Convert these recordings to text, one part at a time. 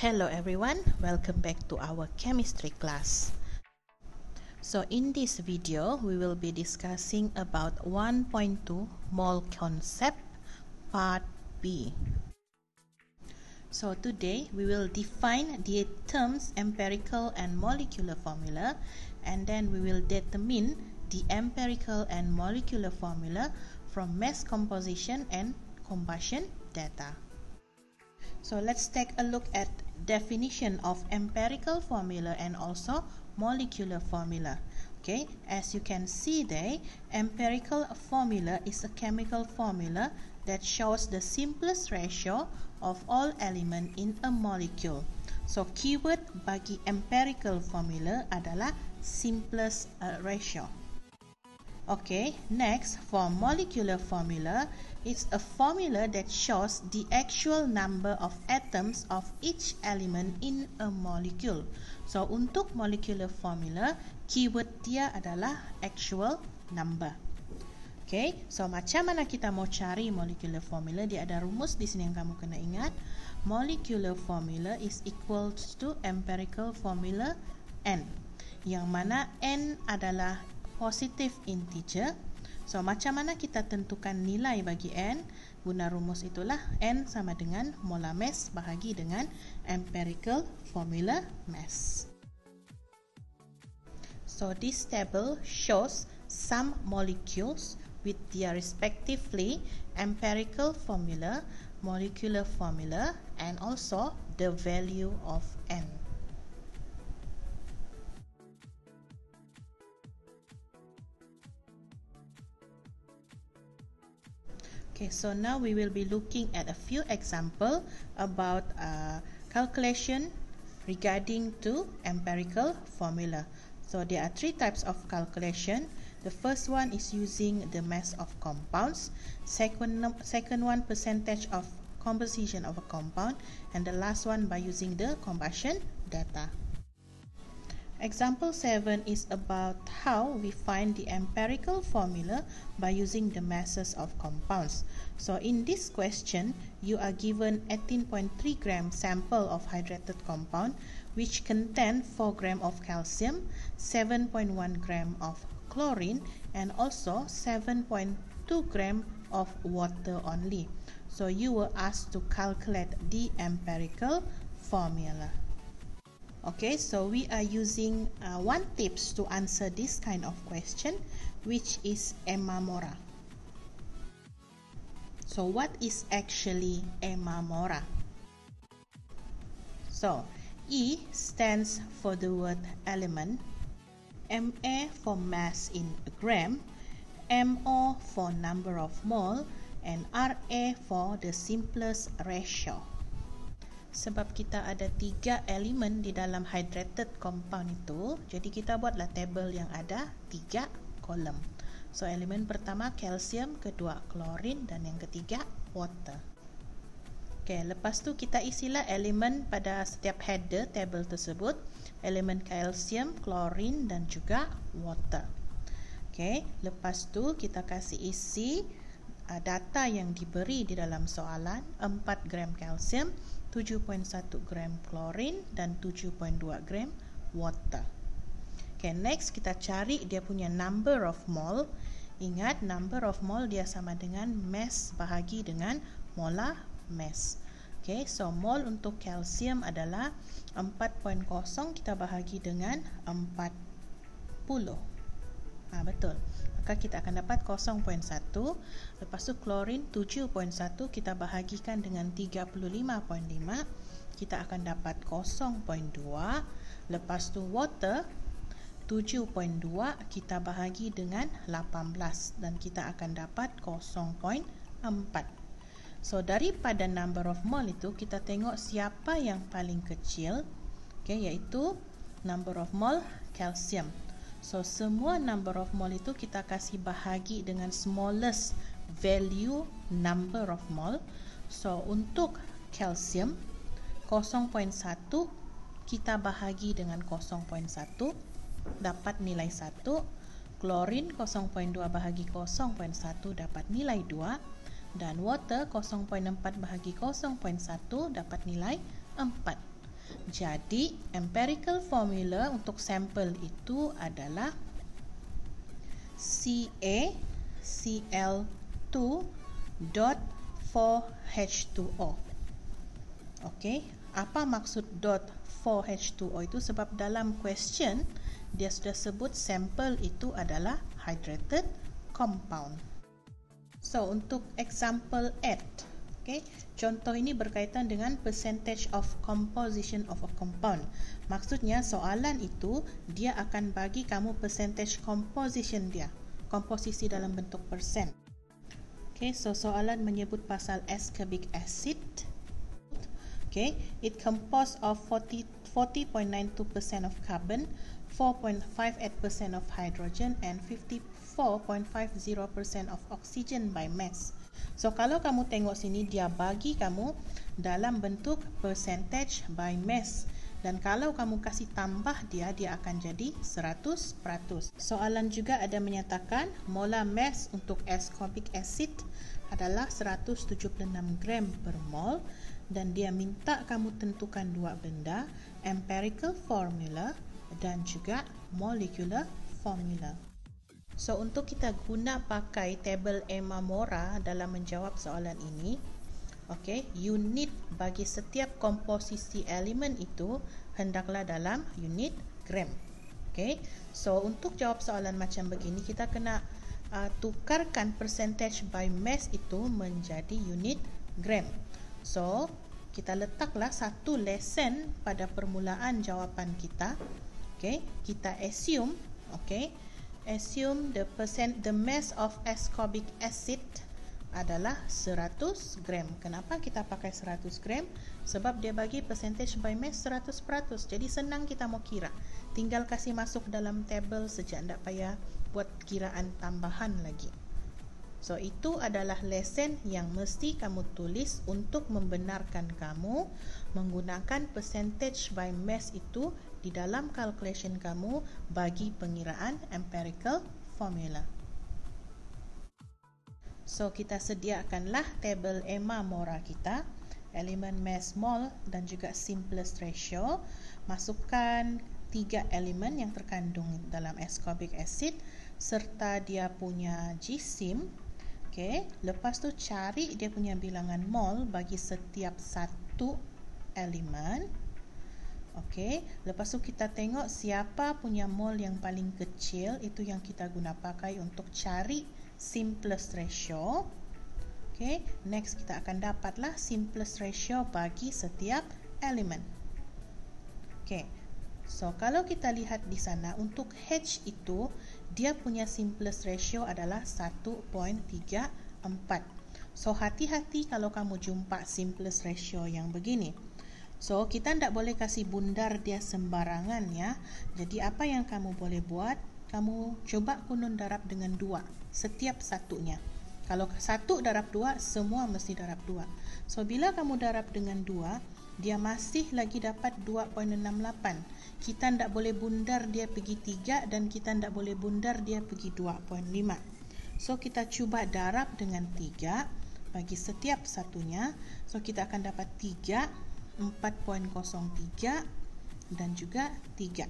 Hello everyone, welcome back to our chemistry class. So in this video, we will be discussing about 1.2 mole concept part B. So today we will define the terms empirical and molecular formula and then we will determine the empirical and molecular formula from mass composition and combustion data. So let's take a look at definition of empirical formula and also molecular formula. Okay, as you can see there, empirical formula is a chemical formula that shows the simplest ratio of all element in a molecule. So keyword bagi empirical formula adalah simplest uh, ratio. Okay, next for molecular formula, it's a formula that shows the actual number of atoms of each element in a molecule. So untuk molecular formula, keyword dia adalah actual number. Okay, so macam mana kita mau cari molecular formula? Dia ada rumus di sini yang kamu kena ingat. Molecular formula is equal to empirical formula N. Yang mana N adalah positive integer. So macam mana kita tentukan nilai bagi n? Guna rumus itulah n sama dengan molar mass bahagi dengan empirical formula mass. So this table shows some molecules with their respectively empirical formula, molecular formula and also the value of n. Okay, so now we will be looking at a few example about uh, calculation regarding to empirical formula. So there are three types of calculation. The first one is using the mass of compounds. Second, second one percentage of composition of a compound, and the last one by using the combustion data. Example 7 is about how we find the empirical formula by using the masses of compounds. So in this question, you are given 18.3 gram sample of hydrated compound which contain 4 gram of calcium, 7.1 gram of chlorine and also 7.2 gram of water only. So you were asked to calculate the empirical formula. Okay, so we are using uh, one tips to answer this kind of question, which is Emma Mora. So what is actually Emma Mora? So E stands for the word element, Ma for mass in gram, Mo for number of mole, and Ra for the simplest ratio sebab kita ada tiga elemen di dalam hydrated compound itu. Jadi kita buatlah table yang ada tiga kolom. So elemen pertama kalsium kedua klorin dan yang ketiga water. Okay, lepas tu kita isilah elemen pada setiap header table tersebut. Elemen kalsium, klorin dan juga water. Okay, lepas tu kita kasih isi uh, data yang diberi di dalam soalan 4 gram kalsium 7.1 gram klorin dan 7.2 gram water. Okay, next kita cari dia punya number of mole. Ingat number of mole dia sama dengan mass bahagi dengan molar mass. Okay, so mole untuk kalsium adalah 4.0 kita bahagi dengan 40. Ah betul maka kita akan dapat 0.1 lepas tu klorin 7.1 kita bahagikan dengan 35.5 kita akan dapat 0.2 lepas tu water 7.2 kita bahagi dengan 18 dan kita akan dapat 0.4 so daripada number of mole itu kita tengok siapa yang paling kecil. Okay, iaitu number of mole calcium So semua number of mole itu kita kasih bahagi dengan smallest value number of mole. So untuk calcium 0.1 kita bahagi dengan 0.1 dapat nilai 1. Klorin 0.2 bahagi 0.1 dapat nilai 2 dan water 0.4 bahagi 0.1 dapat nilai 4. Jadi, empirical formula untuk sampel itu adalah CaCl2 dot 4H2O. Okey, apa maksud dot 4H2O itu sebab dalam question dia sudah sebut sampel itu adalah hydrated compound. So untuk example 8 Okay. Contoh ini berkaitan dengan percentage of composition of a compound. Maksudnya soalan itu dia akan bagi kamu percentage composition dia. Komposisi dalam bentuk persen. Okay, so soalan menyebut pasal ascorbic acid. Okay, it composed of 40 40.92% of carbon, 4.58% of hydrogen and 54.50% of oxygen by mass. So kalau kamu tengok sini dia bagi kamu dalam bentuk percentage by mass dan kalau kamu kasih tambah dia dia akan jadi 100%. Soalan juga ada menyatakan molar mass untuk ascorbic acid adalah 176 gram per mol dan dia minta kamu tentukan dua benda empirical formula dan juga molecular formula. So untuk kita guna pakai tabel Emma Mora dalam menjawab soalan ini, okay, unit bagi setiap komposisi elemen itu hendaklah dalam unit gram. Okay, so untuk jawab soalan macam begini kita kena uh, tukarkan percentage by mass itu menjadi unit gram. So kita letaklah satu lesen pada permulaan jawapan kita. Okay, kita assume, okay assume the percent the mass of ascorbic acid adalah 100 gram. Kenapa kita pakai 100 gram? Sebab dia bagi percentage by mass 100%. Jadi senang kita mau kira. Tinggal kasih masuk dalam table sejak tidak payah buat kiraan tambahan lagi. So itu adalah lesson yang mesti kamu tulis untuk membenarkan kamu menggunakan percentage by mass itu di dalam calculation kamu bagi pengiraan empirical formula. So kita sediakanlah table Emma Mora kita, elemen mass mol dan juga simplest ratio. Masukkan tiga elemen yang terkandung dalam ascorbic acid serta dia punya GSIM Okey, lepas tu cari dia punya bilangan mol bagi setiap satu elemen. Okey, lepas tu kita tengok siapa punya mol yang paling kecil itu yang kita guna pakai untuk cari simplest ratio. Okey, next kita akan dapatlah simplest ratio bagi setiap elemen. Okey. So kalau kita lihat di sana untuk H itu dia punya simplest ratio adalah 1.34. So hati-hati kalau kamu jumpa simplest ratio yang begini. So kita tidak boleh kasih bundar dia sembarangan ya. Jadi apa yang kamu boleh buat? Kamu coba kunun darab dengan dua setiap satunya. Kalau satu darab dua, semua mesti darab dua. So bila kamu darab dengan dua, dia masih lagi dapat 2.68 kita tidak boleh bundar dia pergi 3 dan kita tidak boleh bundar dia pergi 2.5 so kita cuba darab dengan 3 bagi setiap satunya so kita akan dapat 3 4.03 dan juga 3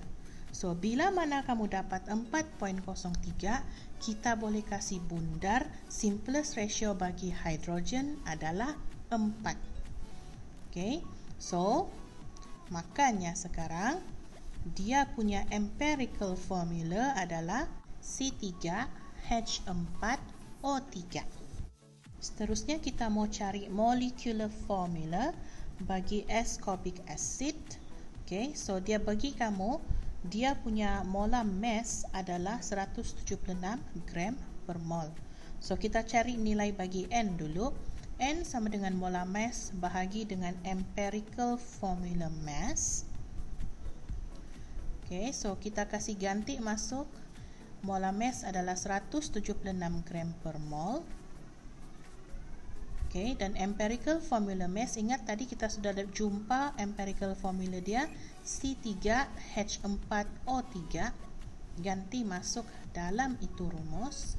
so bila mana kamu dapat 4.03 kita boleh kasih bundar. Simplest ratio bagi hidrogen adalah 4 Okay, so makanya sekarang dia punya empirical formula adalah C3H4O3. Seterusnya kita mau cari molecular formula bagi ascorbic acid. Okay, so dia bagi kamu dia punya molar mass adalah 176 gram per mol. So kita cari nilai bagi N dulu. N sama dengan molar mass bahagi dengan empirical formula mass. Okey, so kita kasih ganti masuk molar mass adalah 176 gram per mol. Okey, dan empirical formula mass ingat tadi kita sudah jumpa empirical formula dia C3H4O3 ganti masuk dalam itu rumus.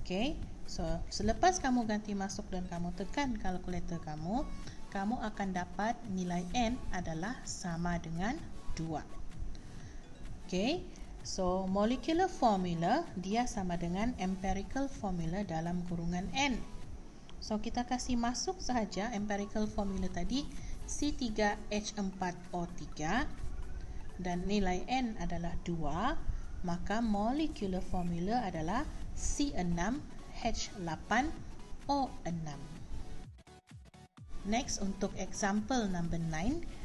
Okey, so selepas kamu ganti masuk dan kamu tekan kalkulator kamu, kamu akan dapat nilai N adalah sama dengan 2. Okay, so molecular formula dia sama dengan empirical formula dalam kurungan N. So kita kasih masuk sahaja empirical formula tadi C3H4O3 dan nilai N adalah 2 maka molecular formula adalah C6H8O6 Next untuk example number 9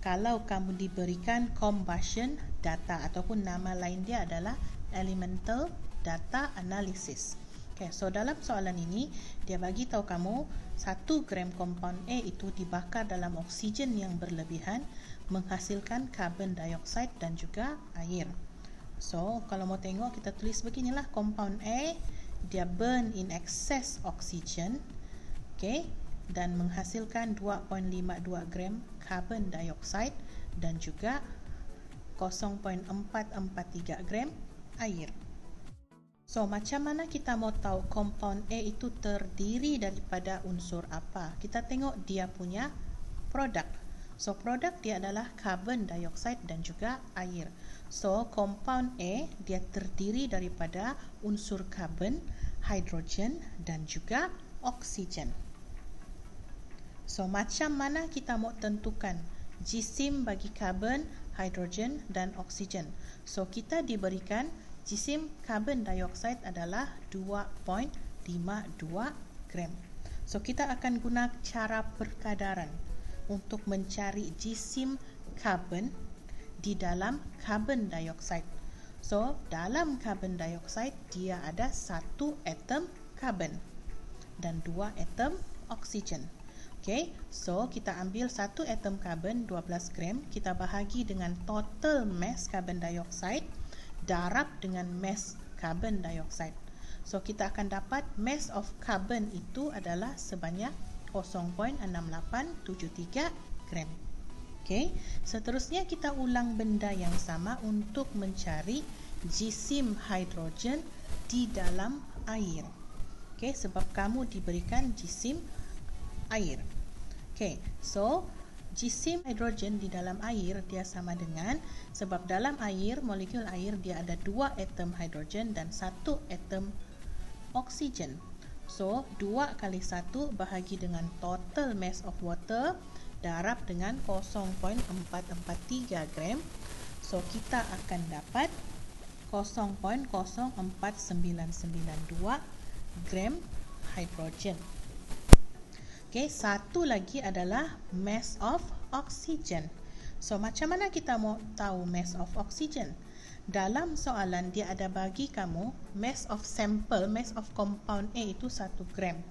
kalau kamu diberikan combustion data ataupun nama lain dia adalah elemental data analysis. Okay, so dalam soalan ini dia bagi tahu kamu 1 gram compound A itu dibakar dalam oksigen yang berlebihan menghasilkan carbon dioxide dan juga air. So, kalau mau tengok kita tulis beginilah. Compound A dia burn in excess oxygen okay, dan menghasilkan 2.52 gram carbon dioxide dan juga 0.443 gram air. So, macam mana kita mau tahu compound A itu terdiri daripada unsur apa? Kita tengok dia punya produk. So, produk dia adalah carbon dioxide dan juga air. So, compound A dia terdiri daripada unsur carbon, hidrogen dan juga oksigen. So, macam mana kita mau tentukan jisim bagi carbon, hidrogen dan oksigen? So, kita diberikan jisim carbon dioxide adalah 2.52 gram. So kita akan guna cara perkadaran untuk mencari jisim carbon di dalam carbon dioxide. So dalam carbon dioxide dia ada satu atom carbon dan dua atom oksigen. Okay, so kita ambil satu atom carbon 12 gram, kita bahagi dengan total mass carbon dioxide darab dengan mass carbon dioxide. So kita akan dapat mass of carbon itu adalah sebanyak 0.6873 gram. Okay. Seterusnya kita ulang benda yang sama untuk mencari jisim hidrogen di dalam air. Okay. Sebab kamu diberikan jisim air. Okay. So jisim hidrogen di dalam air dia sama dengan sebab dalam air molekul air dia ada dua atom hidrogen dan satu atom oksigen. So, dua kali satu bahagi dengan total mass of water darab dengan 0.443 gram. So, kita akan dapat 0.04992 gram hidrogen. Okay, satu lagi adalah mass of oxygen. So, macam mana kita mau tahu mass of oxygen? Dalam soalan, dia ada bagi kamu mass of sample, mass of compound A itu 1 gram.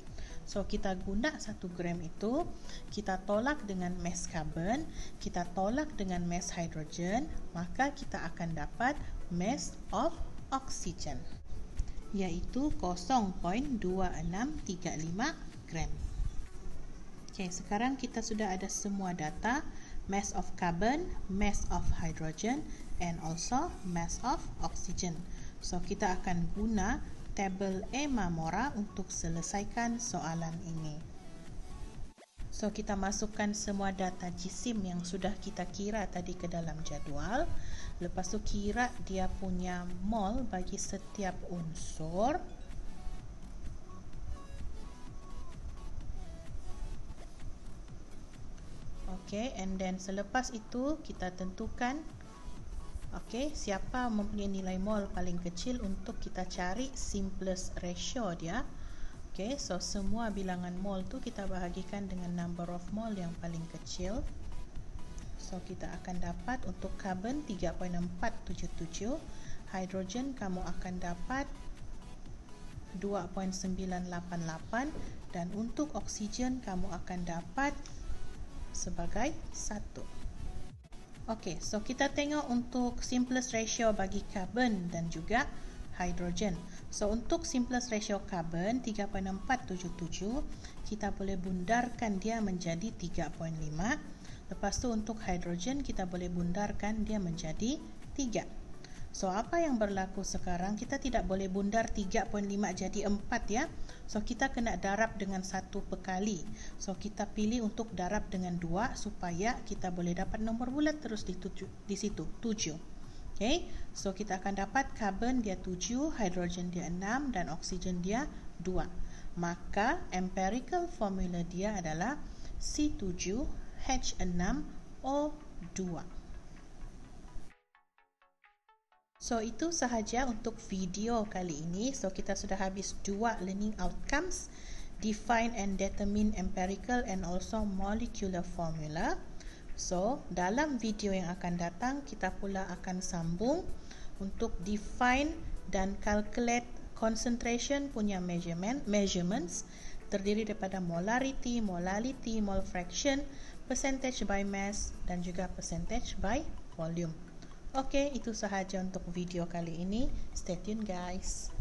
So, kita guna 1 gram itu, kita tolak dengan mass carbon, kita tolak dengan mass hydrogen, maka kita akan dapat mass of oxygen, iaitu 0.2635 gram. Okey, sekarang kita sudah ada semua data mass of carbon, mass of hydrogen and also mass of oxygen. So kita akan guna tabel EMA Mora untuk selesaikan soalan ini. So kita masukkan semua data jisim yang sudah kita kira tadi ke dalam jadual. Lepas tu kira dia punya mol bagi setiap unsur. Okay, and then selepas itu kita tentukan okay, siapa mempunyai nilai mol paling kecil untuk kita cari simplest ratio dia. Okay, so semua bilangan mol tu kita bahagikan dengan number of mol yang paling kecil. So kita akan dapat untuk carbon 3.477, hydrogen kamu akan dapat 2.988 dan untuk oksigen kamu akan dapat sebagai satu. Okey, so kita tengok untuk simplest ratio bagi carbon dan juga hydrogen. So untuk simplest ratio carbon 3.477, kita boleh bundarkan dia menjadi 3.5. Lepas tu untuk hydrogen kita boleh bundarkan dia menjadi 3. So apa yang berlaku sekarang kita tidak boleh bundar 3.5 jadi 4 ya. So kita kena darab dengan satu pekali. So kita pilih untuk darab dengan 2 supaya kita boleh dapat nombor bulat terus di, tuju, di situ 7. Okay. So kita akan dapat karbon dia 7, hidrogen dia 6 dan oksigen dia 2. Maka empirical formula dia adalah C7H6O2. So itu sahaja untuk video kali ini. So kita sudah habis dua learning outcomes. Define and determine empirical and also molecular formula. So dalam video yang akan datang kita pula akan sambung untuk define dan calculate concentration punya measurement measurements terdiri daripada molarity, molality, mole fraction, percentage by mass dan juga percentage by volume. Okey, itu sahaja untuk video kali ini. Stay tune guys.